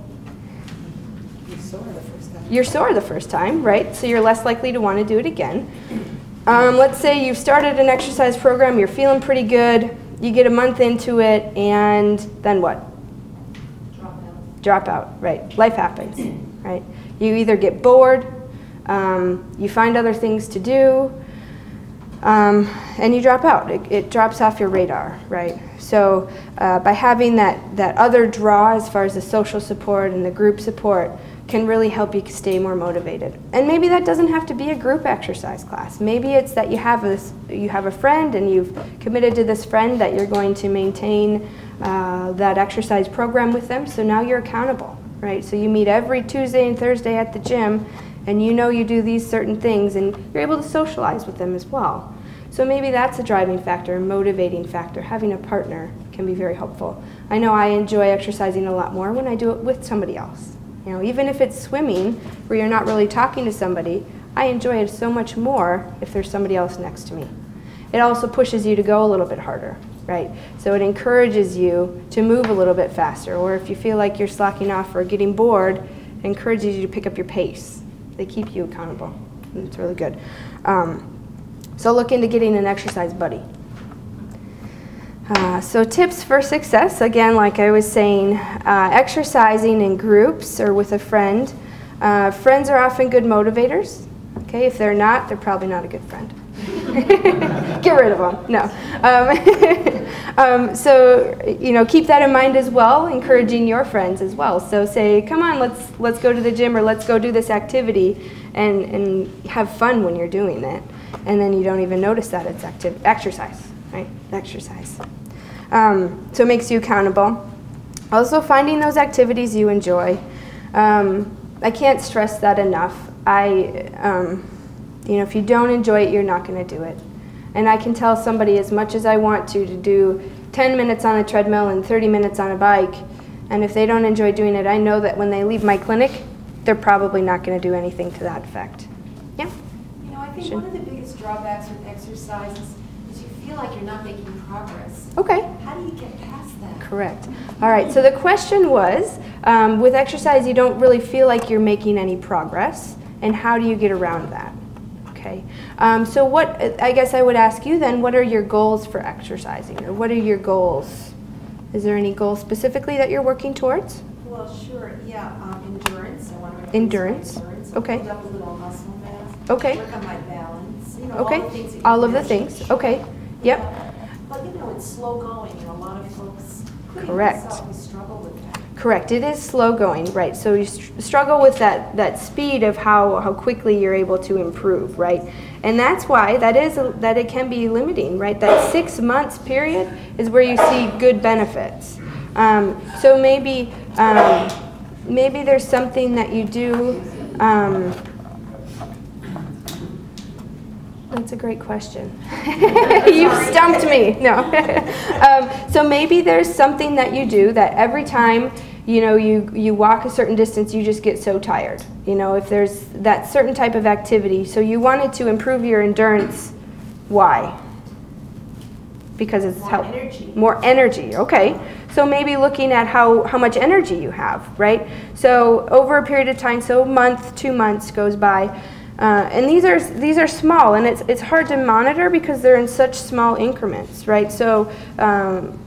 You're sore the first time. You're sore the first time, right? So you're less likely to want to do it again. Um, let's say you've started an exercise program, you're feeling pretty good, you get a month into it, and then what? Drop out. Drop out, right. Life happens, right? You either get bored, um, you find other things to do, um, and you drop out. It, it, drops off your radar, right? So uh, by having that, that other draw as far as the social support and the group support can really help you stay more motivated. And maybe that doesn't have to be a group exercise class. Maybe it's that you have this, you have a friend and you've committed to this friend that you're going to maintain uh, that exercise program with them. So now you're accountable, right? So you meet every Tuesday and Thursday at the gym and you know you do these certain things and you're able to socialize with them as well. So maybe that's a driving factor, a motivating factor. Having a partner can be very helpful. I know I enjoy exercising a lot more when I do it with somebody else. You know, even if it's swimming where you're not really talking to somebody, I enjoy it so much more if there's somebody else next to me. It also pushes you to go a little bit harder, right? So it encourages you to move a little bit faster, or if you feel like you're slacking off or getting bored, it encourages you to pick up your pace. They keep you accountable. It's really good. Um, so look into getting an exercise buddy. Uh, so tips for success, again, like I was saying, uh, exercising in groups or with a friend. Uh, friends are often good motivators. Okay, if they're not, they're probably not a good friend. <laughs> Get rid of them. No. Um, <laughs> um, so you know, keep that in mind as well. Encouraging your friends as well. So say, come on, let's let's go to the gym or let's go do this activity, and and have fun when you're doing it. And then you don't even notice that it's active exercise, right? Exercise. Um, so it makes you accountable. Also, finding those activities you enjoy. Um, I can't stress that enough. I, um, you know, if you don't enjoy it, you're not going to do it. And I can tell somebody as much as I want to to do 10 minutes on a treadmill and 30 minutes on a bike, and if they don't enjoy doing it, I know that when they leave my clinic, they're probably not going to do anything to that effect. Yeah. You know, I think Sure. one of the biggest drawbacks with exercise is, is you feel like you're not making progress. Okay. How do you get past that? Correct. All right, so the question was um, with exercise, you don't really feel like you're making any progress, and how do you get around that? Okay, um, so what I guess I would ask you then what are your goals for exercising, or what are your goals? Is there any goal specifically that you're working towards? Well, sure, yeah, um, endurance, I want to increase Endurance, endurance. okay. Build up a little muscle mass. Okay. Work on my balance, you know, Okay, all the things all of the things. Okay, yep. But, you know, it's slow going, and a lot of folks, Correct. struggle with that. Correct. It is slow going, right? So you str- struggle with that that speed of how how quickly you're able to improve, right? And that's why that is a, that it can be limiting, right? That six months period is where you see good benefits. Um, so maybe um, maybe there's something that you do. Um, that's a great question. <laughs> You've stumped me. No. <laughs> um, so maybe there's something that you do that every time you know you you walk a certain distance, you just get so tired. You know, if there's that certain type of activity, so you wanted to improve your endurance. Why? Because it's More help- energy. More energy. Okay. So maybe looking at how how much energy you have, right? So over a period of time, so a month, two months goes by. Uh, and these are these are small, and it's it's hard to monitor because they're in such small increments, right? So um,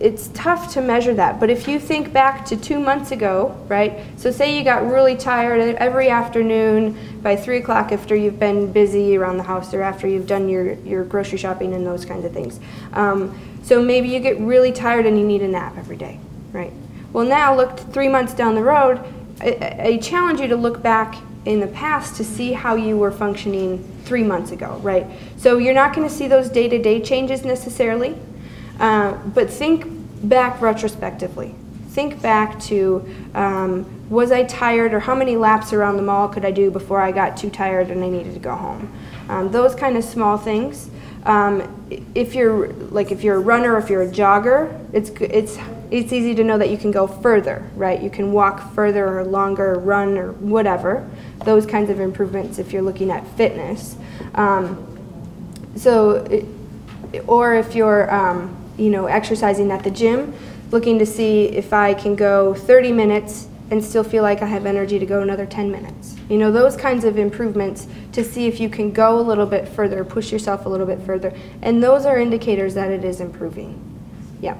it's tough to measure that. But if you think back to two months ago, right? So say you got really tired every afternoon by three o'clock after you've been busy around the house or after you've done your your grocery shopping and those kinds of things. Um, so maybe you get really tired and you need a nap every day, right? Well, now look three months down the road. I, I challenge you to look back in the past to see how you were functioning three months ago, right? So you're not going to see those day to day changes necessarily, uh, but think back retrospectively. Think back to um, was I tired or how many laps around the mall could I do before I got too tired and I needed to go home? Um, those kind of small things. Um, if you're like if you're a runner, if you're a jogger, it's it's it's easy to know that you can go further, right? You can walk further or longer, or run or whatever. Those kinds of improvements if you're looking at fitness. Um, so, it, or if you're, um, you know, exercising at the gym, looking to see if I can go 30 minutes and still feel like I have energy to go another 10 minutes. You know, those kinds of improvements to see if you can go a little bit further, push yourself a little bit further. And those are indicators that it is improving. Yeah.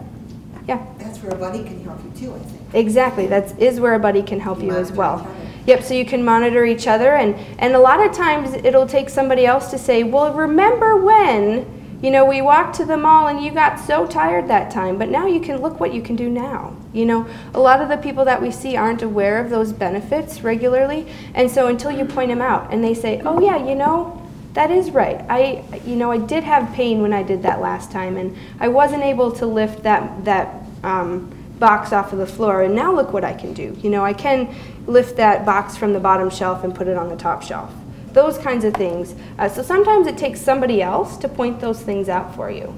Yeah. That's where a buddy can help you too, I think. Exactly. That is is where a buddy can help you as well. Yep. So you can monitor each other, and and a lot of times it'll take somebody else to say, "Well, remember when you know we walked to the mall and you got so tired that time, but now you can look what you can do now." You know, a lot of the people that we see aren't aware of those benefits regularly, and so until you point them out and they say, "Oh yeah, you know." That is right. I, you know, I did have pain when I did that last time, and I wasn't able to lift that that um, box off of the floor. And now look what I can do. You know, I can lift that box from the bottom shelf and put it on the top shelf. Those kinds of things. Uh, so sometimes it takes somebody else to point those things out for you.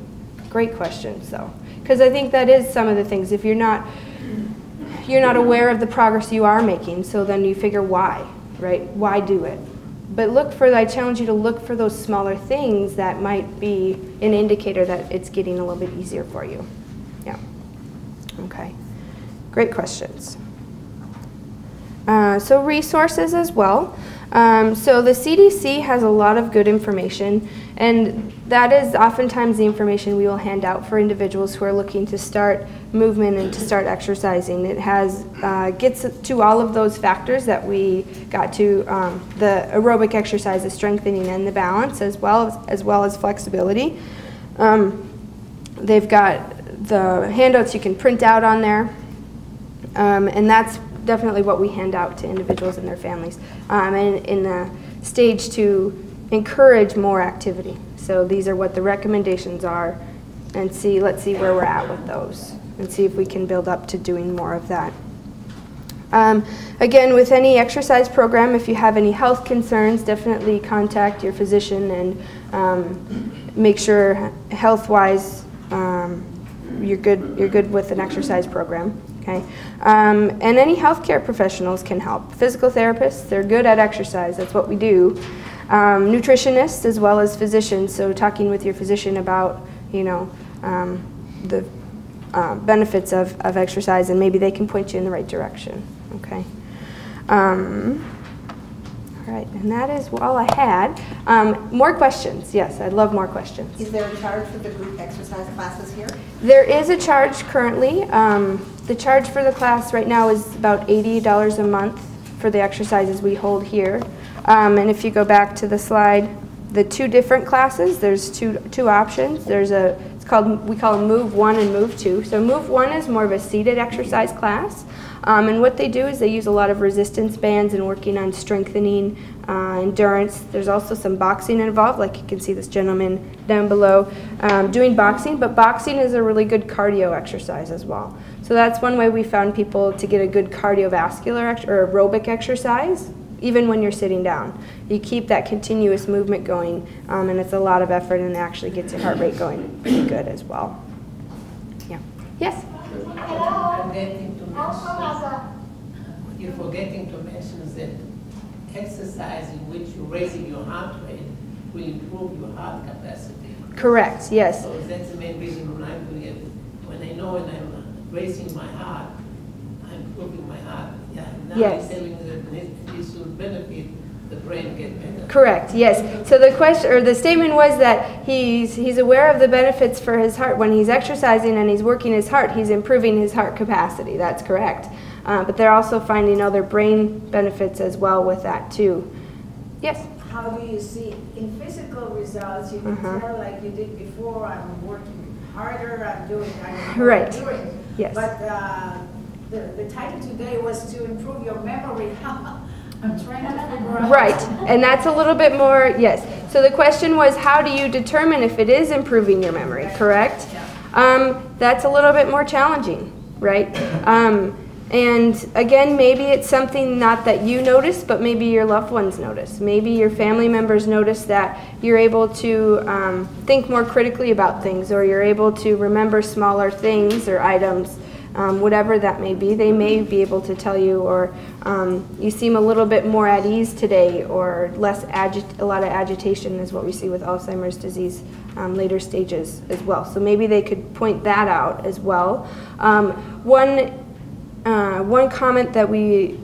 Great question, so because I think that is some of the things. If you're not you're not aware of the progress you are making, so then you figure why, right? Why do it? But look for, I challenge you to look for those smaller things that might be an indicator that it's getting a little bit easier for you. Okay. Great questions. Uh, so resources as well. Um, so the CDC has a lot of good information, and that is oftentimes the information we will hand out for individuals who are looking to start movement and to start exercising. It has uh, gets to all of those factors that we got to um, the aerobic exercise, the strengthening and the balance, as well as, as well as flexibility. Um, they've got the handouts you can print out on there, um, and that's definitely what we hand out to individuals and their families. Um, and in the stage to encourage more activity. So these are what the recommendations are, and see. Let's see where we're at with those, and see if we can build up to doing more of that. Um, again, with any exercise program, if you have any health concerns, definitely contact your physician and um, make sure health-wise um, you're good. You're good with an exercise program. Okay, um, and any healthcare professionals can help. Physical therapists, they're good at exercise. That's what we do. Um, nutritionists as well as physicians. So talking with your physician about you know um, the uh, benefits of, of exercise and maybe they can point you in the right direction. Okay. All right, and that is all I had. Um, more questions? Yes, I'd love more questions. Is there a charge for the group exercise classes here? There is a charge currently. Um, the charge for the class right now is about $80 a month for the exercises we hold here. Um, and if you go back to the slide, the two different classes, there's two, two options. There's a, called, we call them Move 1 and Move 2. So Move 1 is more of a seated exercise class. Um, and what they do is they use a lot of resistance bands and working on strengthening uh, endurance. There's also some boxing involved, like you can see this gentleman down below um, doing boxing, but boxing is a really good cardio exercise as well. So that's one way we found people to get a good cardiovascular or aerobic exercise, even when you're sitting down. You keep that continuous movement going, um, and it's a lot of effort and it actually gets your heart rate going pretty good as well. Yeah. Yes? forgetting to mention, you're forgetting to mention that exercise in which you're raising your heart rate will improve your heart capacity. Correct, yes. So that's the main reason when I'm doing it. When I know when I'm raising my heart, I'm improving my heart. Yeah, now Yes. I'm telling that this- this will benefit the brain get better. Correct, yes. So the question, or the statement was that he's, he's aware of the benefits for his heart. When he's exercising and he's working his heart, he's improving his heart capacity. That's correct. Uh, but they're also finding other brain benefits as well with that too. Yes? How do you see, in physical results, you can Uh-huh. tell like you did before, I'm working harder, I'm doing, I know what Right. Doing. Yes. But uh, the, the title today was to improve your memory. <laughs> I'm trying to figure out. Right, and that's a little bit more, yes. So the question was, how do you determine if it is improving your memory, correct? Yeah. Um, that's a little bit more challenging, right? Um, and again, maybe it's something not that you notice, but maybe your loved ones notice. Maybe your family members notice that you're able to um, think more critically about things, or you're able to remember smaller things or items um, whatever that may be, they may be able to tell you, or um, you seem a little bit more at ease today, or less agit- a lot of agitation is what we see with Alzheimer's disease um, later stages as well. So maybe they could point that out as well. Um, one uh, one comment that we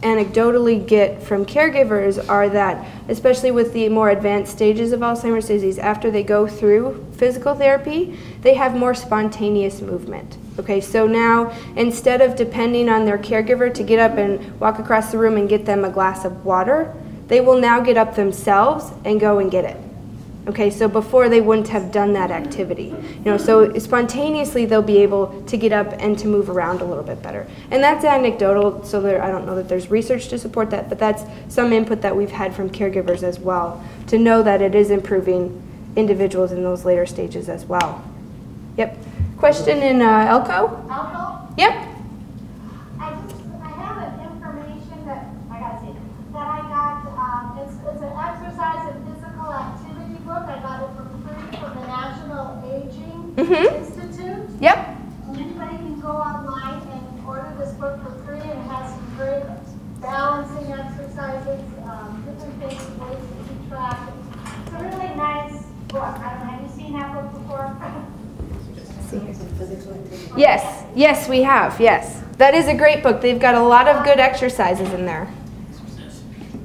anecdotally get from caregivers are that, especially with the more advanced stages of Alzheimer's disease, after they go through physical therapy, they have more spontaneous movement. Okay, so now instead of depending on their caregiver to get up and walk across the room and get them a glass of water, they will now get up themselves and go and get it. Okay, so before they wouldn't have done that activity. You know, so spontaneously they'll be able to get up and to move around a little bit better. And that's anecdotal, so there, I don't know that there's research to support that, but that's some input that we've had from caregivers as well to know that it is improving individuals in those later stages as well. Yep. Question in uh, Elko? Alcohol? Yep. I just, I have an information that, I gotta see, that I got, um, it's, it's an exercise and physical activity book. I got it for free from the National Aging Mhm. Institute. Yep. Anybody can go online and order this book for free and it has some great balancing exercises, um, different things, ways to keep track. It's a really nice book. I don't know, have you seen that book? Yes. Yes, we have. Yes. That is a great book. They've got a lot of good exercises in there.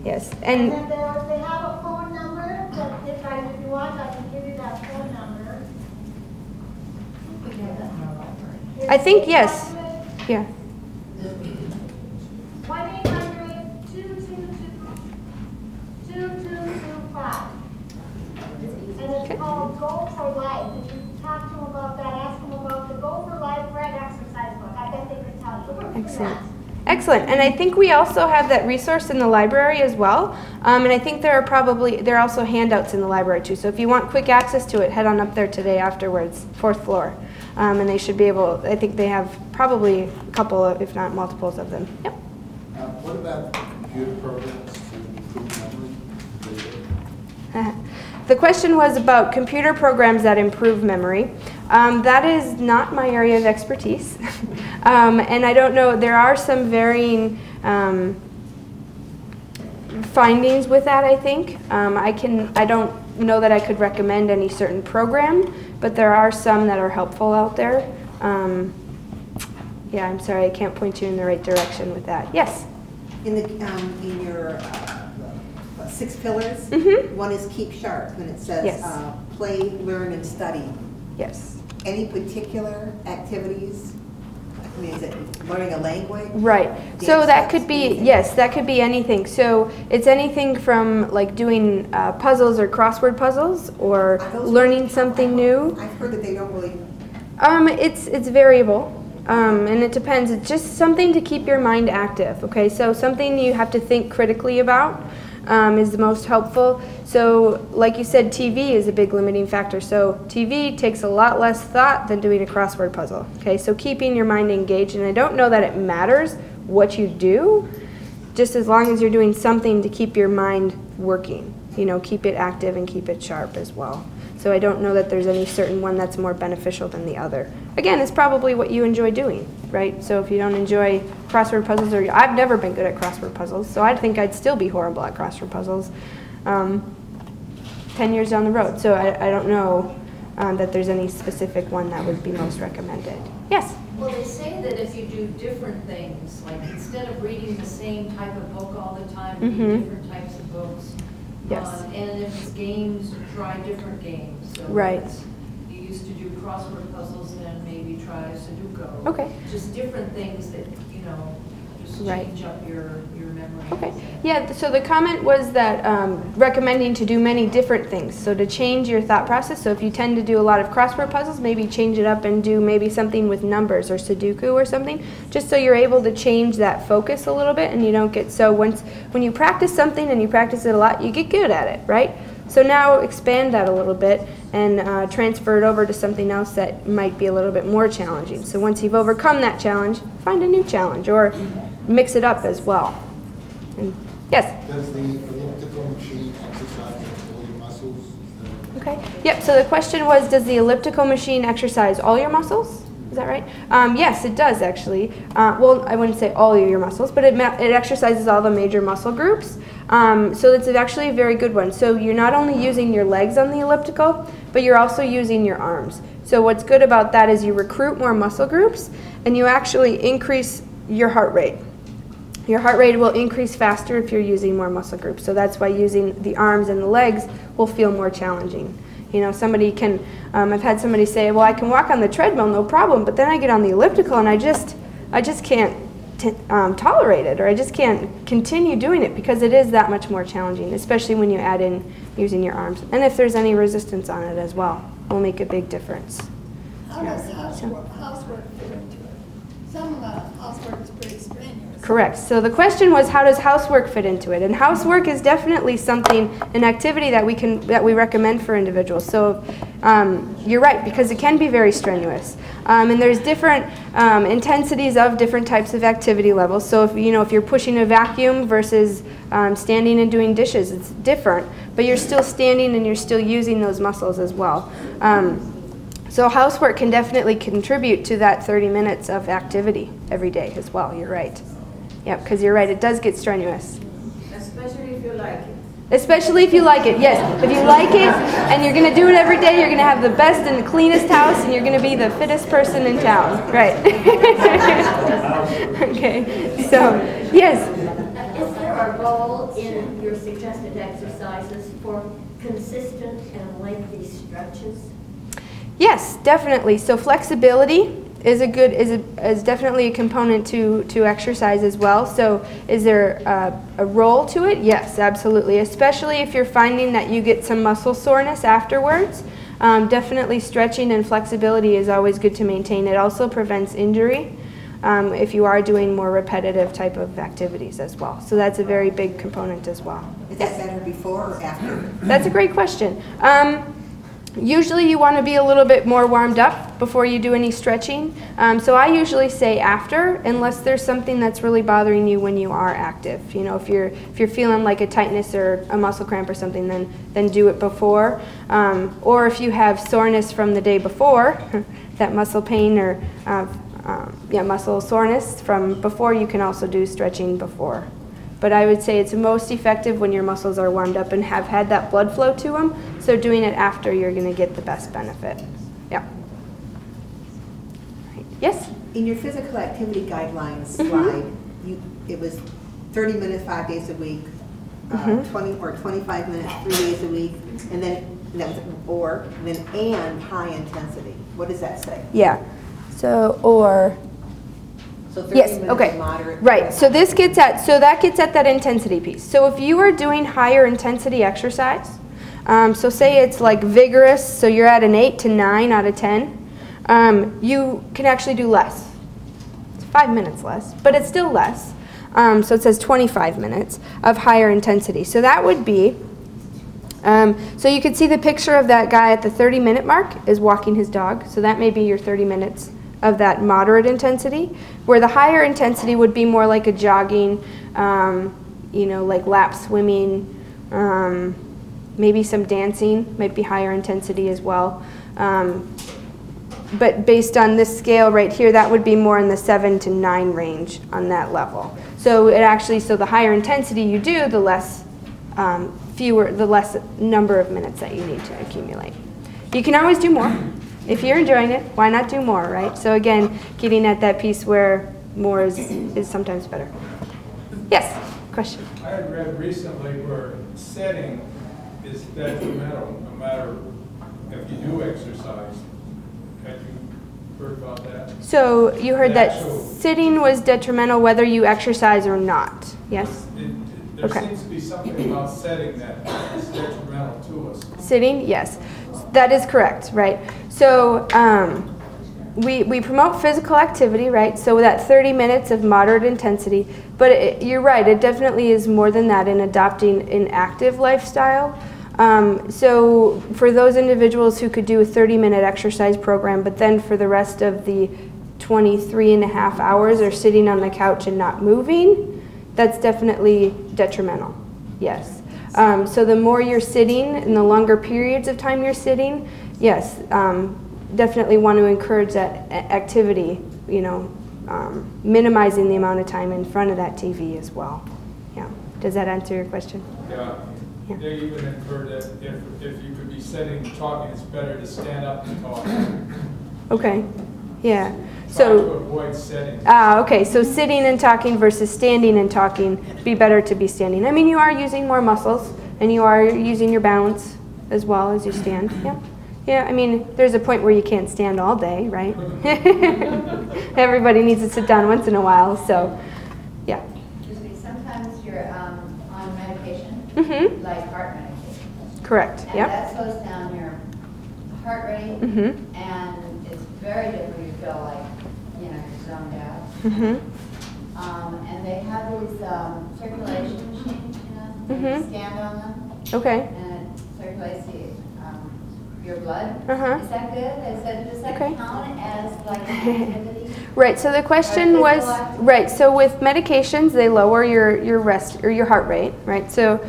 Yes, And and then they have a phone number, that if I, if you want, I can give you that phone number. I think yes. yeah. One eight hundred two two two two two two five. And Okay. it's called Go for Life. If you talk to them about that, ask them about the Go for Life Red Exercise Book. I bet they could tell you. Excellent. Excellent. And I think we also have that resource in the library as well. Um, and I think there are probably, there are also handouts in the library too. So if you want quick access to it, head on up there today afterwards, fourth floor. Um, and they should be able, I think they have probably a couple, of, if not multiples of them. Yep. Uh, What about computer programs to improve memory? <laughs> The question was about computer programs that improve memory. Um, that is not my area of expertise. <laughs> um, and I don't know, there are some varying um, findings with that, I think. Um, I, can, I don't know that I could recommend any certain program, but there are some that are helpful out there. Um, yeah, I'm sorry, I can't point you in the right direction with that. Yes? In the, um, in your, uh, six pillars? Mhm. One is keep sharp, and it says, Yes. uh, play, learn, and study. Yes. Any particular activities? I mean, is it learning a language? Right. So that could be, anything? yes, that could be anything. So it's anything from like doing uh, puzzles or crossword puzzles or learning something new. I've heard that they don't really, Um, it's it's variable, um, and it depends. It's just something to keep your mind active. Okay, so something you have to think critically about um, is the most helpful. So, like you said, TV is a big limiting factor. So TV takes a lot less thought than doing a crossword puzzle. Okay, so keeping your mind engaged, and I don't know that it matters what you do, just as long as you're doing something to keep your mind working. You know, keep it active and keep it sharp as well. So I don't know that there's any certain one that's more beneficial than the other. Again, it's probably what you enjoy doing, right? So if you don't enjoy crossword puzzles, or I've never been good at crossword puzzles, so I think I'd still be horrible at crossword puzzles. Um, Ten years down the road, so I, I don't know um, that there's any specific one that would be most recommended. Yes. Well, they say that if you do different things, like instead of reading the same type of book all the time, Mhm. read different types of books. Yes. Um, And if it's games, try different games. So Right. You used to do crossword puzzles, then maybe try Sudoku. Okay. Just different things that, you know, Right. change up your, your memory. Okay. Yeah, so the comment was that um, recommending to do many different things. So to change your thought process. So if you tend to do a lot of crossword puzzles, maybe change it up and do maybe something with numbers or Sudoku or something, just so you're able to change that focus a little bit and you don't get so once when you practice something and you practice it a lot, you get good at it, right? So now expand that a little bit and uh, transfer it over to something else that might be a little bit more challenging. So once you've overcome that challenge, find a new challenge or mix it up as well. And yes. Does the elliptical machine exercise all your muscles? Okay. Yep. So the question was, does the elliptical machine exercise all your muscles? Is that right? Um, yes, it does actually. Uh, well, I wouldn't say all your muscles, but it, it exercises all the major muscle groups. Um, so it's actually a very good one. So you're not only using your legs on the elliptical, but you're also using your arms. So what's good about that is you recruit more muscle groups, and you actually increase your heart rate. Your heart rate will increase faster if you're using more muscle groups. So that's why using the arms and the legs will feel more challenging. You know, somebody can, um, I've had somebody say, well, I can walk on the treadmill, no problem, but then I get on the elliptical and I just, I just can't t- um, tolerate it or I just can't continue doing it because it is that much more challenging, especially when you add in using your arms. And if there's any resistance on it as well, will make a big difference. How does housework, housework fit into it? Some uh, housework is pretty strenuous. Correct. So the question was, how does housework fit into it? And housework is definitely something, an activity that we can that we recommend for individuals. So um, you're right because it can be very strenuous, um, and there's different um, intensities of different types of activity levels. So if you know if you're pushing a vacuum versus um, standing and doing dishes, it's different, but you're still standing and you're still using those muscles as well. Um, so housework can definitely contribute to that 30 minutes of activity every day as well. You're right. Yep, because you're right. It does get strenuous. Especially if you like it. Especially if you like it. Yes, if you like it and you're going to do it every day, you're going to have the best and the cleanest house and you're going to be the fittest person in town. Right. <laughs> okay. So, yes. Is there a role in your suggested exercises for consistent and lengthy stretches? Yes, definitely. So flexibility is a good is a, is definitely a component to to exercise as well. So is there a, a role to it? Yes, absolutely. Especially if you're finding that you get some muscle soreness afterwards. Um, definitely stretching and flexibility is always good to maintain. It also prevents injury um, if you are doing more repetitive type of activities as well. So that's a very big component as well. Is that better before or after? That's a great question. Um, usually you want to be a little bit more warmed up before you do any stretching. Um, so I usually say after, unless there's something that's really bothering you when you are active. You know, if you're if you're feeling like a tightness or a muscle cramp or something, then then do it before. Um, or if you have soreness from the day before, <laughs> that muscle pain or uh, um, yeah muscle soreness from before, you can also do stretching before. But I would say it's most effective when your muscles are warmed up and have had that blood flow to them. So doing it after, you're going to get the best benefit. Yeah. Right. Yes? In your physical activity guidelines Mhm. slide, you, it was 30 minutes, five days a week, uh, Mhm. 20, or 25 minutes, three days a week, and then, that was, or, and then and high intensity. What does that say? Yeah. So, or. So 30 Yes, minutes okay. moderate. Right, so this gets at, so that gets at that intensity piece. So if you are doing higher intensity exercise, um, so say it's like vigorous, so you're at an 8 to 9 out of 10, um, you can actually do less. It's five minutes less, but it's still less. Um, so it says 25 minutes of higher intensity. So that would be, um, so you can see the picture of that guy at the 30 minute mark is walking his dog. So that may be your 30 minutes of that moderate intensity, where the higher intensity would be more like a jogging, um, you know, like lap swimming, um, maybe some dancing might be higher intensity as well. Um, but based on this scale right here, that would be more in the seven to nine range on that level. So it actually, so the higher intensity you do, the less um, fewer, the less number of minutes that you need to accumulate. You can always do more. If you're enjoying it, why not do more, right? So again, getting at that piece where more is, is sometimes better. Yes, question. I had read recently where sitting is detrimental, no matter if you do exercise. Had you heard about that? So you heard that actual- sitting was detrimental whether you exercise or not, yes? It- it- There Okay. seems to be something about setting that is detrimental to us. Sitting, yes, that is correct, right? So um, we, we promote physical activity, right? So that 30 minutes of moderate intensity, but it, you're right, it definitely is more than that in adopting an active lifestyle. Um, so for those individuals who could do a 30 minute exercise program, but then for the rest of the 23 and a half hours are sitting on the couch and not moving, that's definitely detrimental, yes. Um, so the more you're sitting and the longer periods of time you're sitting, yes, um, definitely want to encourage that activity, you know, um, minimizing the amount of time in front of that TV as well. Yeah. Does that answer your question? Yeah. Yeah. They even inferred that if, if you could be sitting and talking, it's better to stand up and talk. Okay. Yeah. So. sitting. Ah, okay. So sitting and talking versus standing and talking, be better to be standing. I mean, you are using more muscles and you are using your balance as well as you stand. Yeah. Yeah, I mean, there's a point where you can't stand all day, right? <laughs> Everybody needs to sit down once in a while, so yeah. Excuse me, sometimes you're um, on medication, Mhm. like heart medication. Correct. And Yep. that slows down your heart rate, mm -hmm. and it's very different, you feel like, you know, you're zoned out. Mm -hmm. Um, And they have these um, circulation machines, you know, Mhm. stand on them, Okay. and it circulates the, your blood. Uh-huh. Is that good? Is that, does that Okay. count as like <laughs> activity? Right. So the question was activity? right. So with medications, they lower your your rest or your heart rate, right? So,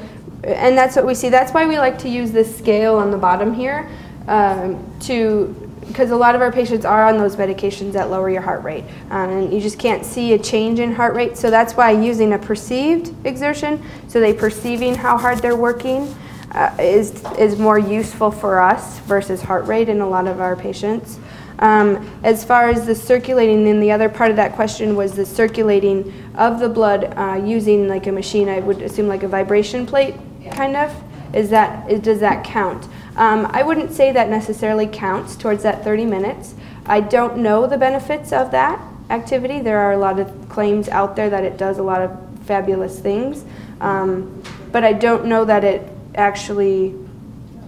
and that's what we see. That's why we like to use this scale on the bottom here um, to because a lot of our patients are on those medications that lower your heart rate, um, and you just can't see a change in heart rate. So that's why using a perceived exertion, so they perceiving how hard they're working, uh, is is more useful for us versus heart rate in a lot of our patients. Um, as far as the circulating, then the other part of that question was the circulating of the blood uh, using like a machine. I would assume like a vibration plate, kind of. Is that is, does that count? Um, I wouldn't say that necessarily counts towards that 30 minutes. I don't know the benefits of that activity. There are a lot of claims out there that it does a lot of fabulous things, um, but I don't know that it actually.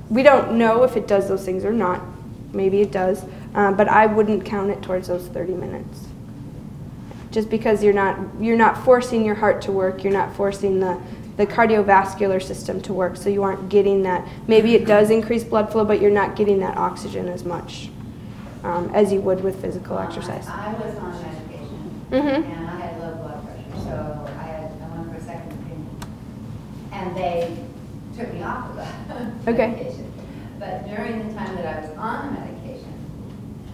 We don't know if it does those things or not. Maybe it does, uh, but I wouldn't count it towards those 30 minutes. Just because you're not you're not forcing your heart to work, you're not forcing the the cardiovascular system to work, so you aren't getting that. Maybe it does increase blood flow, but you're not getting that oxygen as much um, as you would with physical exercise. I was on medication, Mhm. and I had low blood pressure, so I had, I went for a second opinion. And they took me off of the <laughs> Okay. medication. But during the time that I was on the medication,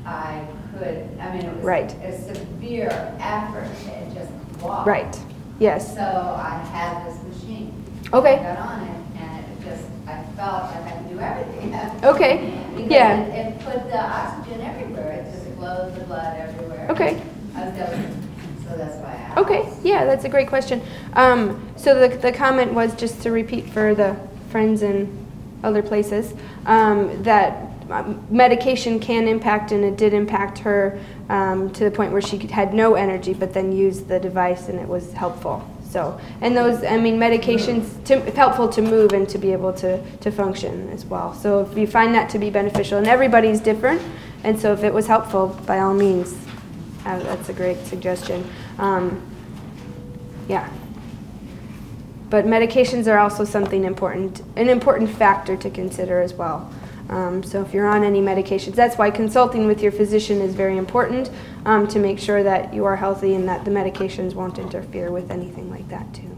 I could, I mean, it was Right. a severe effort to just walk. Right. Yes. So I had this machine. Okay. I got on it, and it just, I felt like I could do everything. <laughs> Okay. Because Yeah. it, it put the oxygen everywhere, it just flows the blood everywhere. Okay. I was delicate, so that's why I asked. Okay, yeah, that's a great question. Um, so the, the comment was just to repeat for the friends in other places um, that um, medication can impact, and it did impact her um, to the point where she had no energy, but then used the device and it was helpful. So, and those, I mean, medications, to, helpful to move and to be able to, to function as well. So if you find that to be beneficial, and everybody's different, and so if it was helpful, by all means, uh, that's a great suggestion. Um, yeah. But medications are also something important, an important factor to consider as well. Um, so if you're on any medications, that's why consulting with your physician is very important um, to make sure that you are healthy and that the medications won't interfere with anything like that too.